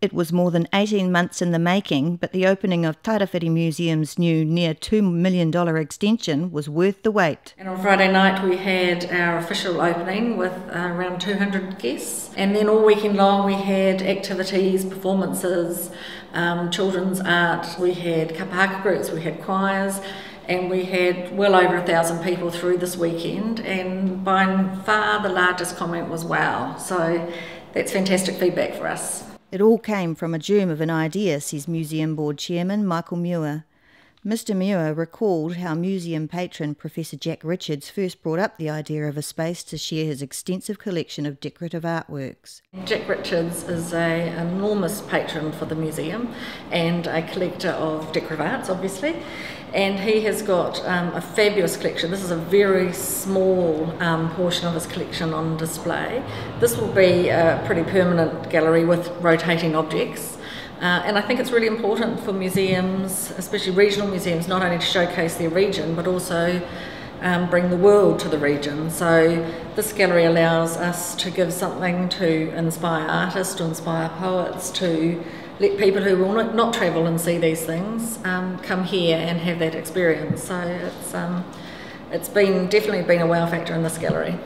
It was more than 18 months in the making, but the opening of Tairāwhiti Museum's new near $2 million extension was worth the wait. And on Friday night we had our official opening with uh, around 200 guests. And then all weekend long we had activities, performances, um, children's art, we had kapahaka groups, we had choirs, and we had well over a thousand people through this weekend. And by far the largest comment was wow. So that's fantastic feedback for us. It all came from a germ of an idea, says Museum Board Chairman Michael Muir. Mr. Muir recalled how museum patron Professor Jack Richards first brought up the idea of a space to share his extensive collection of decorative artworks. Jack Richards is an enormous patron for the museum and a collector of decorative arts, obviously and he has got um, a fabulous collection. This is a very small um, portion of his collection on display. This will be a pretty permanent gallery with rotating objects. Uh, and I think it's really important for museums, especially regional museums, not only to showcase their region but also um, bring the world to the region. So this gallery allows us to give something to inspire artists, to inspire poets, to let people who will not travel and see these things um, come here and have that experience. So it's um, it's been definitely been a wow factor in this gallery.